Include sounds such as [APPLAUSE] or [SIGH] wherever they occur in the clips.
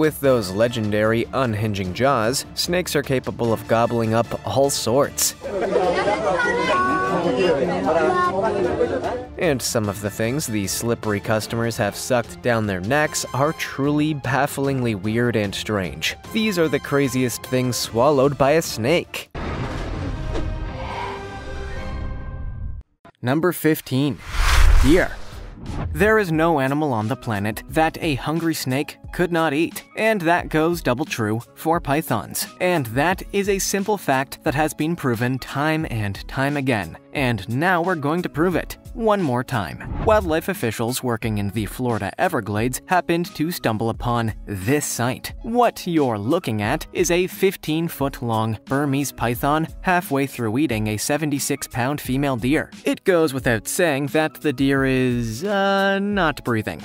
With those legendary unhinging jaws, snakes are capable of gobbling up all sorts. And some of the things these slippery customers have sucked down their necks are truly bafflingly weird and strange. These are the craziest things swallowed by a snake. Number 15. Deer. There is no animal on the planet that a hungry snake could not eat, and that goes double true for pythons. And that is a simple fact that has been proven time and time again. And now we're going to prove it one more time. Wildlife officials working in the Florida Everglades happened to stumble upon this sight. What you're looking at is a 15 foot long Burmese python halfway through eating a 76 pound female deer. It goes without saying that the deer is, uh, not breathing.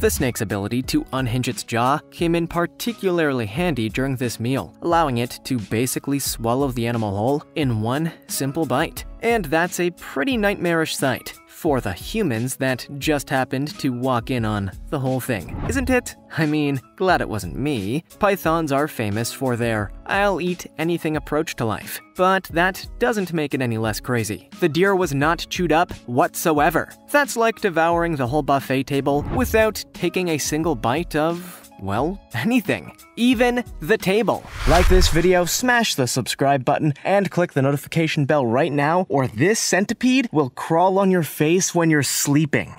The snake's ability to unhinge its jaw came in particularly handy during this meal, allowing it to basically swallow the animal whole in one simple bite. And that's a pretty nightmarish sight for the humans that just happened to walk in on the whole thing, isn't it? I mean, glad it wasn't me. Pythons are famous for their I'll eat anything approach to life, but that doesn't make it any less crazy. The deer was not chewed up whatsoever. That's like devouring the whole buffet table without taking a single bite of well, anything, even the table. Like this video, smash the subscribe button, and click the notification bell right now, or this centipede will crawl on your face when you're sleeping.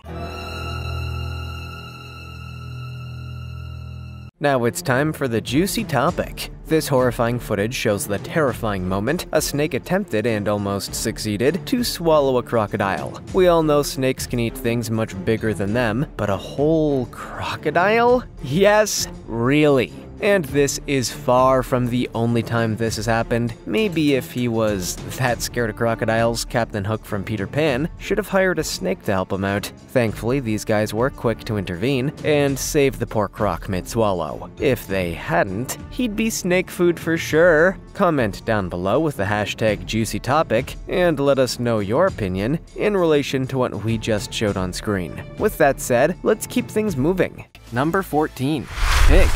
Now it's time for the juicy topic. This horrifying footage shows the terrifying moment a snake attempted and almost succeeded to swallow a crocodile. We all know snakes can eat things much bigger than them, but a whole crocodile? Yes, really. And this is far from the only time this has happened. Maybe if he was that scared of crocodiles, Captain Hook from Peter Pan should have hired a snake to help him out. Thankfully, these guys were quick to intervene and save the poor croc mid-swallow. If they hadn't, he'd be snake food for sure. Comment down below with the hashtag juicy topic and let us know your opinion in relation to what we just showed on screen. With that said, let's keep things moving. Number 14. Pig.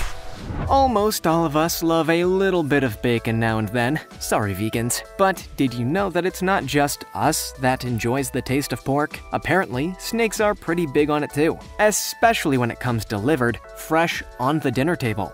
Almost all of us love a little bit of bacon now and then. Sorry, vegans. But did you know that it's not just us that enjoys the taste of pork? Apparently, snakes are pretty big on it too, especially when it comes delivered fresh on the dinner table.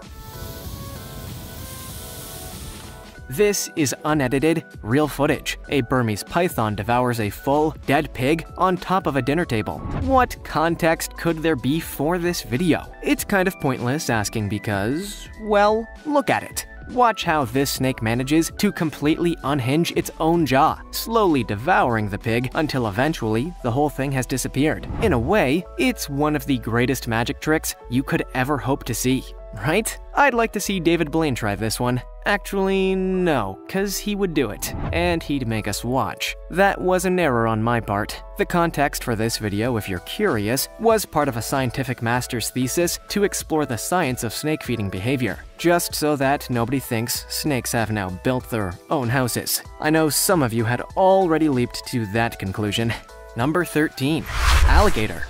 This is unedited, real footage. A Burmese python devours a full, dead pig on top of a dinner table. What context could there be for this video? It's kind of pointless asking because, well, look at it. Watch how this snake manages to completely unhinge its own jaw, slowly devouring the pig until eventually the whole thing has disappeared. In a way, it's one of the greatest magic tricks you could ever hope to see. Right? I'd like to see David Blaine try this one. Actually, no, cause he would do it, and he'd make us watch. That was an error on my part. The context for this video, if you're curious, was part of a scientific master's thesis to explore the science of snake feeding behavior, just so that nobody thinks snakes have now built their own houses. I know some of you had already leaped to that conclusion. Number 13. Alligator.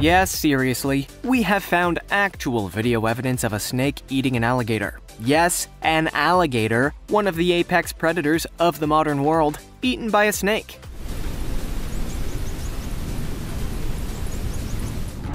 Yes, seriously, we have found actual video evidence of a snake eating an alligator. Yes, an alligator, one of the apex predators of the modern world, eaten by a snake.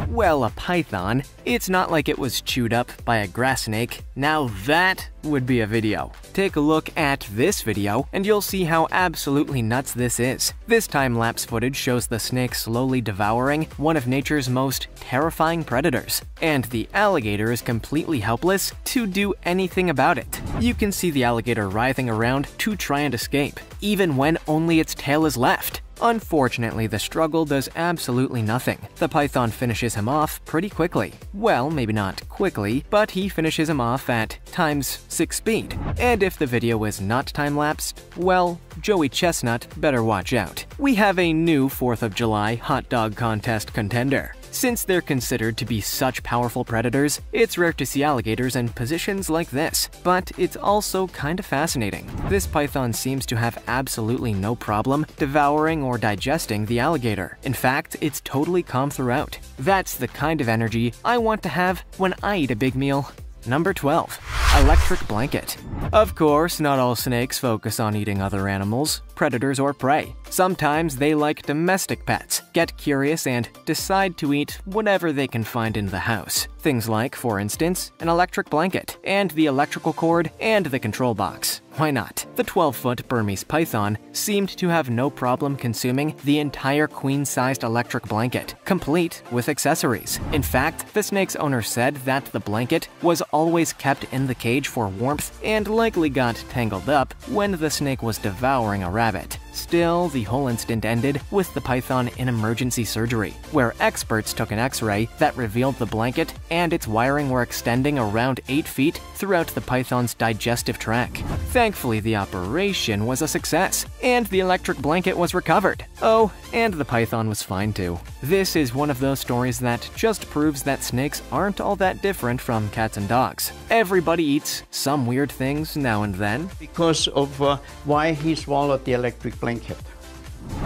Well, a python. It's not like it was chewed up by a grass snake. Now that would be a video. Take a look at this video and you'll see how absolutely nuts this is. This time-lapse footage shows the snake slowly devouring one of nature's most terrifying predators, and the alligator is completely helpless to do anything about it. You can see the alligator writhing around to try and escape, even when only its tail is left. Unfortunately, the struggle does absolutely nothing. The python finishes him off pretty quickly. Well, maybe not quickly, but he finishes him off at times 6 speed. And if the video is not time-lapsed, well, Joey Chestnut better watch out. We have a new 4th of July hot dog contest contender. Since they're considered to be such powerful predators, it's rare to see alligators in positions like this, but it's also kinda fascinating. This python seems to have absolutely no problem devouring or digesting the alligator. In fact, it's totally calm throughout. That's the kind of energy I want to have when I eat a big meal. Number 12. Electric Blanket Of course, not all snakes focus on eating other animals, predators or prey. Sometimes they like domestic pets, get curious, and decide to eat whatever they can find in the house. Things like, for instance, an electric blanket, and the electrical cord, and the control box. Why not? The 12-foot Burmese python seemed to have no problem consuming the entire queen-sized electric blanket, complete with accessories. In fact, the snake's owner said that the blanket was always kept in the cage for warmth and likely got tangled up when the snake was devouring a rabbit have it. Still, the whole incident ended with the python in emergency surgery, where experts took an x-ray that revealed the blanket and its wiring were extending around 8 feet throughout the python's digestive tract. Thankfully, the operation was a success, and the electric blanket was recovered. Oh, and the python was fine too. This is one of those stories that just proves that snakes aren't all that different from cats and dogs. Everybody eats some weird things now and then. Because of uh, why he swallowed the electric blanket.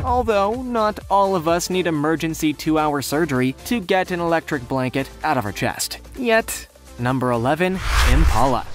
Although, not all of us need emergency two hour surgery to get an electric blanket out of our chest. Yet, number 11, Impala.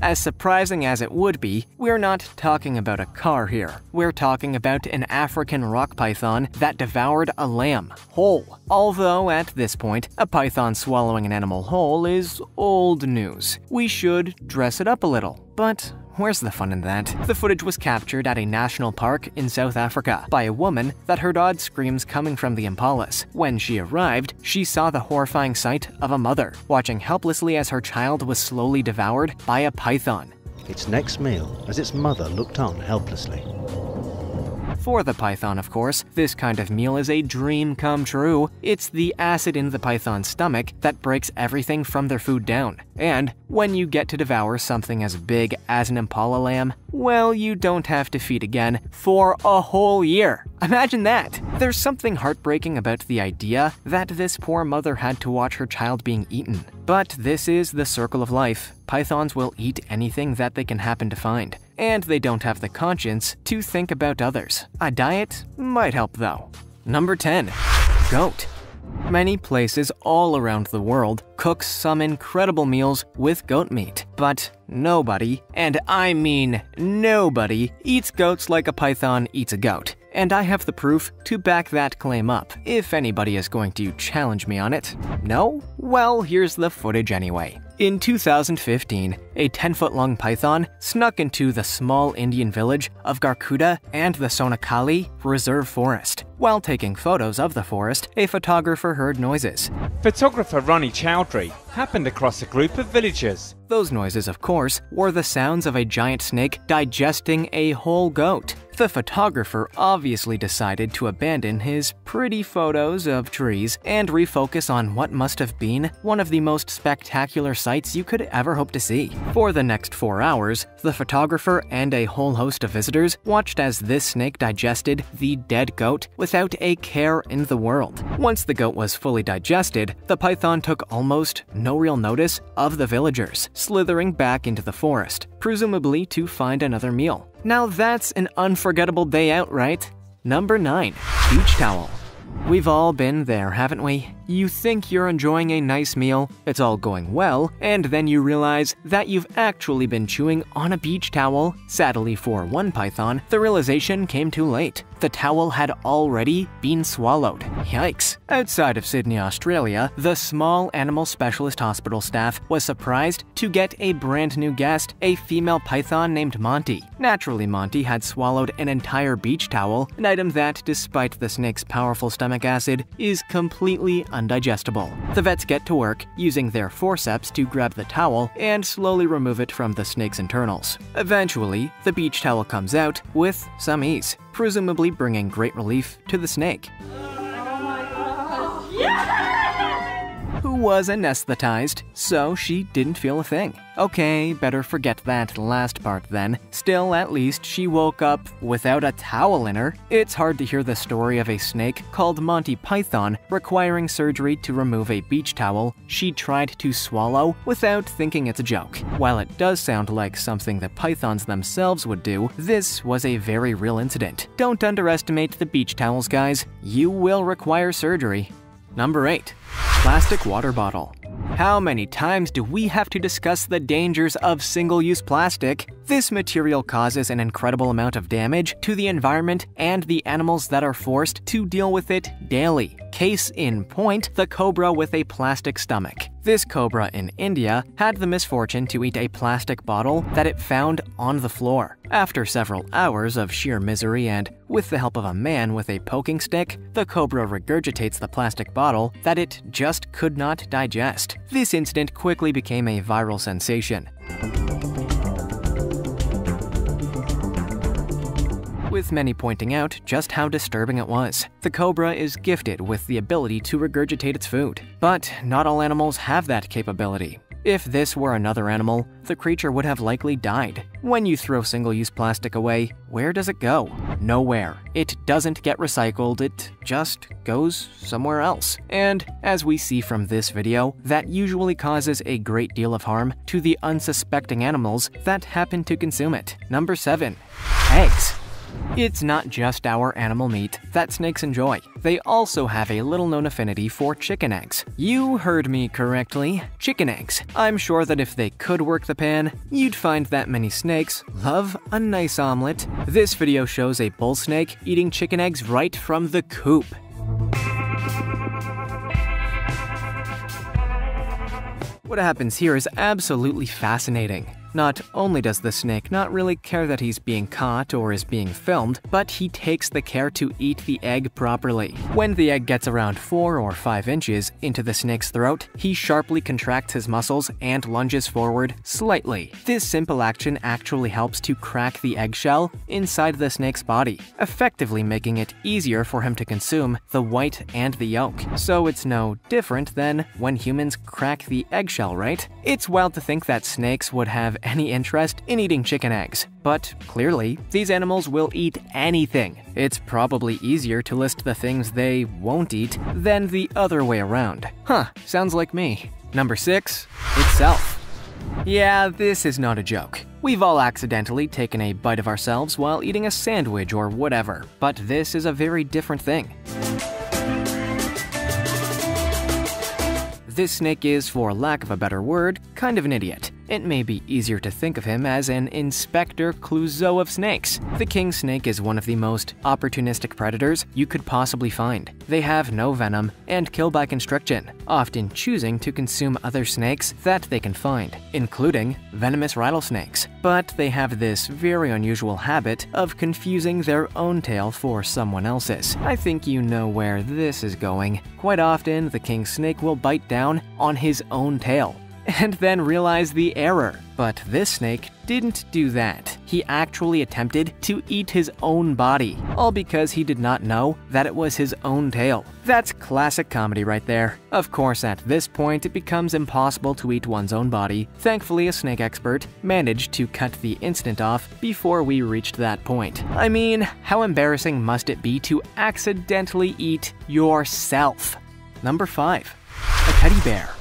As surprising as it would be, we're not talking about a car here. We're talking about an African rock python that devoured a lamb, whole. Although, at this point, a python swallowing an animal whole is old news. We should dress it up a little. But Where's the fun in that? The footage was captured at a national park in South Africa by a woman that heard odd screams coming from the impalas. When she arrived, she saw the horrifying sight of a mother watching helplessly as her child was slowly devoured by a python. Its next meal as its mother looked on helplessly. For the python, of course, this kind of meal is a dream come true. It's the acid in the python's stomach that breaks everything from their food down. And when you get to devour something as big as an impala lamb, well, you don't have to feed again for a whole year. Imagine that! There's something heartbreaking about the idea that this poor mother had to watch her child being eaten. But this is the circle of life. Pythons will eat anything that they can happen to find, and they don't have the conscience to think about others. A diet might help though. Number 10. Goat. Many places all around the world cook some incredible meals with goat meat, but nobody, and I mean nobody, eats goats like a python eats a goat and I have the proof to back that claim up if anybody is going to challenge me on it. No? Well, here's the footage anyway. In 2015, a 10 foot long python snuck into the small Indian village of Garkuda and the Sonakali Reserve Forest. While taking photos of the forest, a photographer heard noises. Photographer Ronnie Chowdhury happened across a group of villagers. Those noises, of course, were the sounds of a giant snake digesting a whole goat. The photographer obviously decided to abandon his pretty photos of trees and refocus on what must have been one of the most spectacular sights you could ever hope to see. For the next four hours, the photographer and a whole host of visitors watched as this snake digested the dead goat without a care in the world. Once the goat was fully digested, the python took almost no real notice of the villagers, slithering back into the forest, presumably to find another meal. Now that's an unforgettable day out, right? Number 9. Beach Towel We've all been there, haven't we? You think you're enjoying a nice meal, it's all going well, and then you realize that you've actually been chewing on a beach towel. Sadly for one python, the realization came too late. The towel had already been swallowed. Yikes. Outside of Sydney, Australia, the small animal specialist hospital staff was surprised to get a brand new guest, a female python named Monty. Naturally, Monty had swallowed an entire beach towel, an item that, despite the snake's powerful stomach acid, is completely undigestible. The vets get to work using their forceps to grab the towel and slowly remove it from the snake's internals. Eventually, the beach towel comes out with some ease, presumably bringing great relief to the snake. Was anesthetized, so she didn't feel a thing. Okay, better forget that last part then. Still, at least she woke up without a towel in her. It's hard to hear the story of a snake called Monty Python requiring surgery to remove a beach towel she tried to swallow without thinking it's a joke. While it does sound like something the pythons themselves would do, this was a very real incident. Don't underestimate the beach towels, guys. You will require surgery. Number 8. Plastic Water Bottle how many times do we have to discuss the dangers of single-use plastic? This material causes an incredible amount of damage to the environment and the animals that are forced to deal with it daily. Case in point, the cobra with a plastic stomach. This cobra in India had the misfortune to eat a plastic bottle that it found on the floor. After several hours of sheer misery and with the help of a man with a poking stick, the cobra regurgitates the plastic bottle that it just could not digest. This incident quickly became a viral sensation. With many pointing out just how disturbing it was. The cobra is gifted with the ability to regurgitate its food, but not all animals have that capability. If this were another animal, the creature would have likely died. When you throw single-use plastic away, where does it go? Nowhere. It doesn't get recycled, it just goes somewhere else. And as we see from this video, that usually causes a great deal of harm to the unsuspecting animals that happen to consume it. Number 7. Eggs. It's not just our animal meat that snakes enjoy. They also have a little known affinity for chicken eggs. You heard me correctly, chicken eggs. I'm sure that if they could work the pan, you'd find that many snakes love a nice omelet. This video shows a bull snake eating chicken eggs right from the coop. What happens here is absolutely fascinating. Not only does the snake not really care that he's being caught or is being filmed, but he takes the care to eat the egg properly. When the egg gets around 4 or 5 inches into the snake's throat, he sharply contracts his muscles and lunges forward slightly. This simple action actually helps to crack the eggshell inside the snake's body, effectively making it easier for him to consume the white and the yolk. So it's no different than when humans crack the eggshell, right? It's wild to think that snakes would have any interest in eating chicken eggs. But clearly, these animals will eat anything. It's probably easier to list the things they won't eat than the other way around. Huh, sounds like me. Number 6. Itself. Yeah, this is not a joke. We've all accidentally taken a bite of ourselves while eating a sandwich or whatever, but this is a very different thing. This snake is, for lack of a better word, kind of an idiot. It may be easier to think of him as an Inspector Clouseau of snakes. The king snake is one of the most opportunistic predators you could possibly find. They have no venom and kill by constriction, often choosing to consume other snakes that they can find, including venomous rattlesnakes. But they have this very unusual habit of confusing their own tail for someone else's. I think you know where this is going. Quite often, the king snake will bite down on his own tail, [LAUGHS] and then realize the error. But this snake didn't do that. He actually attempted to eat his own body, all because he did not know that it was his own tail. That's classic comedy right there. Of course, at this point, it becomes impossible to eat one's own body. Thankfully, a snake expert managed to cut the incident off before we reached that point. I mean, how embarrassing must it be to accidentally eat yourself? Number 5. A teddy bear.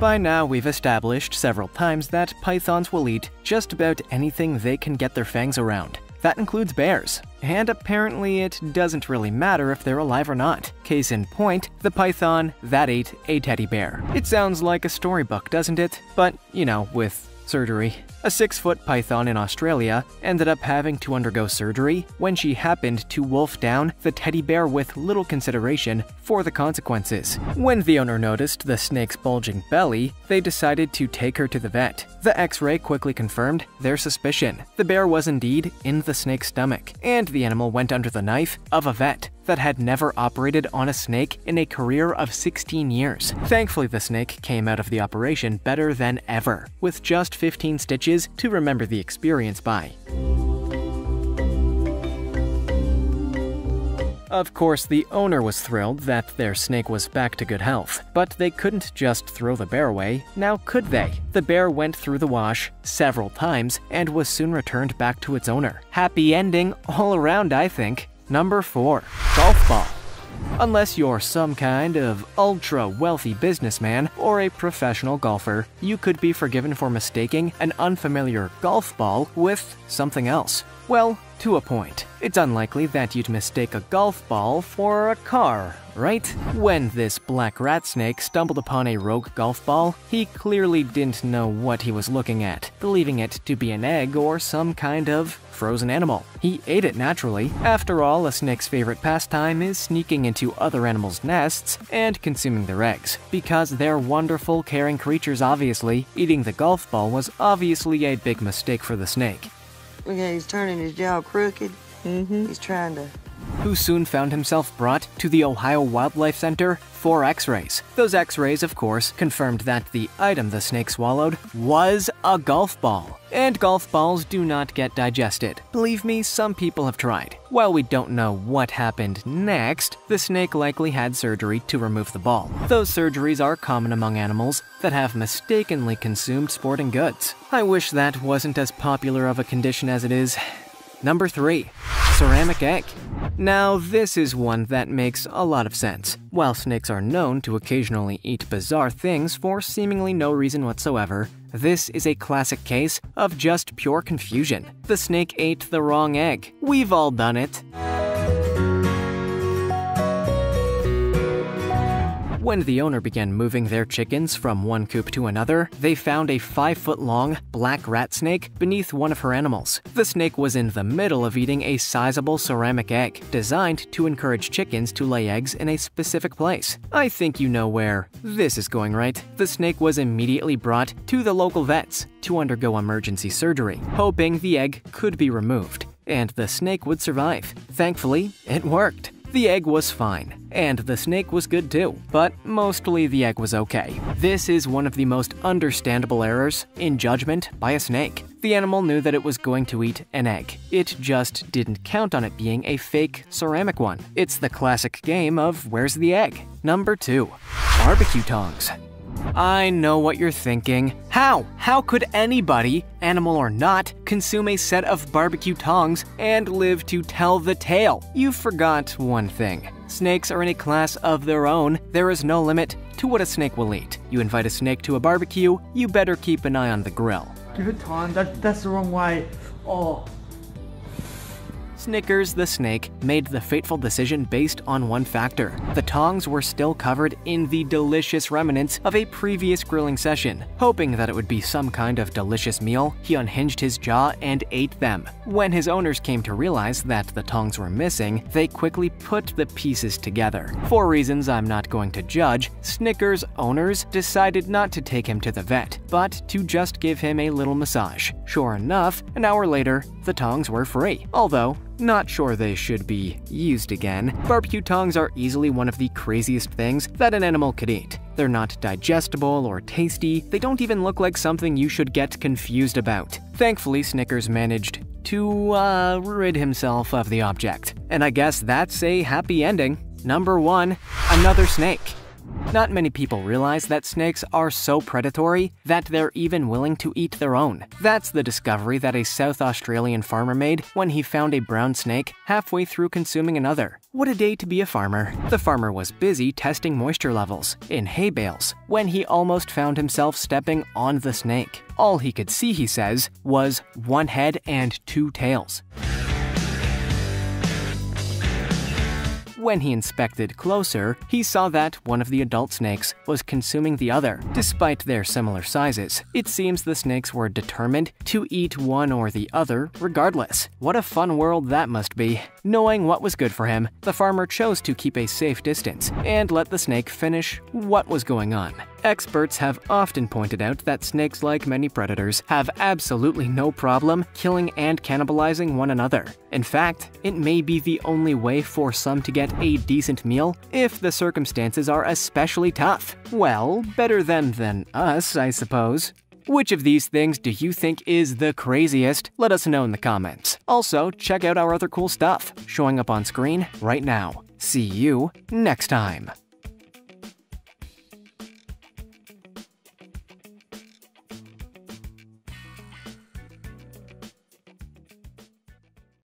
By now, we've established several times that pythons will eat just about anything they can get their fangs around. That includes bears. And apparently it doesn't really matter if they're alive or not. Case in point, the python that ate a teddy bear. It sounds like a storybook, doesn't it? But, you know, with surgery. A six foot python in Australia ended up having to undergo surgery when she happened to wolf down the teddy bear with little consideration for the consequences. When the owner noticed the snake's bulging belly, they decided to take her to the vet. The x ray quickly confirmed their suspicion. The bear was indeed in the snake's stomach, and the animal went under the knife of a vet that had never operated on a snake in a career of 16 years. Thankfully, the snake came out of the operation better than ever, with just 15 stitches to remember the experience by. Of course, the owner was thrilled that their snake was back to good health, but they couldn't just throw the bear away, now could they? The bear went through the wash several times and was soon returned back to its owner. Happy ending all around, I think. Number 4. Golf Ball Unless you're some kind of ultra wealthy businessman or a professional golfer, you could be forgiven for mistaking an unfamiliar golf ball with something else. Well, to a point. It's unlikely that you'd mistake a golf ball for a car, right? When this black rat snake stumbled upon a rogue golf ball, he clearly didn't know what he was looking at, believing it to be an egg or some kind of frozen animal. He ate it naturally. After all, a snake's favorite pastime is sneaking into other animals' nests and consuming their eggs. Because they're wonderful, caring creatures, obviously, eating the golf ball was obviously a big mistake for the snake. Look at he's turning his jaw crooked. Mm-hmm. He's trying to. Who soon found himself brought to the Ohio Wildlife Center for x rays. Those x rays, of course, confirmed that the item the snake swallowed was a golf ball. And golf balls do not get digested. Believe me, some people have tried. While we don't know what happened next, the snake likely had surgery to remove the ball. Those surgeries are common among animals that have mistakenly consumed sporting goods. I wish that wasn't as popular of a condition as it is. Number 3. Ceramic egg. Now, this is one that makes a lot of sense. While snakes are known to occasionally eat bizarre things for seemingly no reason whatsoever, this is a classic case of just pure confusion. The snake ate the wrong egg. We've all done it. When the owner began moving their chickens from one coop to another, they found a 5 foot long black rat snake beneath one of her animals. The snake was in the middle of eating a sizable ceramic egg, designed to encourage chickens to lay eggs in a specific place. I think you know where this is going, right? The snake was immediately brought to the local vets to undergo emergency surgery, hoping the egg could be removed and the snake would survive. Thankfully, it worked. The egg was fine, and the snake was good too, but mostly the egg was okay. This is one of the most understandable errors in judgment by a snake. The animal knew that it was going to eat an egg. It just didn't count on it being a fake ceramic one. It's the classic game of where's the egg? Number 2. Barbecue tongs. I know what you're thinking. How? How could anybody, animal or not, consume a set of barbecue tongs and live to tell the tale? You forgot one thing. Snakes are in a class of their own. There is no limit to what a snake will eat. You invite a snake to a barbecue, you better keep an eye on the grill. It time. That, that's the wrong way. Oh. Snickers the snake made the fateful decision based on one factor. The tongs were still covered in the delicious remnants of a previous grilling session. Hoping that it would be some kind of delicious meal, he unhinged his jaw and ate them. When his owners came to realize that the tongs were missing, they quickly put the pieces together. For reasons I'm not going to judge, Snickers' owners decided not to take him to the vet, but to just give him a little massage. Sure enough, an hour later, the tongs were free. Although, not sure they should be used again. Barbecue tongs are easily one of the craziest things that an animal could eat. They're not digestible or tasty, they don't even look like something you should get confused about. Thankfully, Snickers managed to, uh, rid himself of the object. And I guess that's a happy ending. Number 1. Another snake. Not many people realize that snakes are so predatory that they're even willing to eat their own. That's the discovery that a South Australian farmer made when he found a brown snake halfway through consuming another. What a day to be a farmer. The farmer was busy testing moisture levels in hay bales when he almost found himself stepping on the snake. All he could see, he says, was one head and two tails. When he inspected closer, he saw that one of the adult snakes was consuming the other. Despite their similar sizes, it seems the snakes were determined to eat one or the other regardless. What a fun world that must be. Knowing what was good for him, the farmer chose to keep a safe distance and let the snake finish what was going on. Experts have often pointed out that snakes, like many predators, have absolutely no problem killing and cannibalizing one another. In fact, it may be the only way for some to get a decent meal if the circumstances are especially tough. Well, better them than us, I suppose. Which of these things do you think is the craziest? Let us know in the comments. Also, check out our other cool stuff showing up on screen right now. See you next time.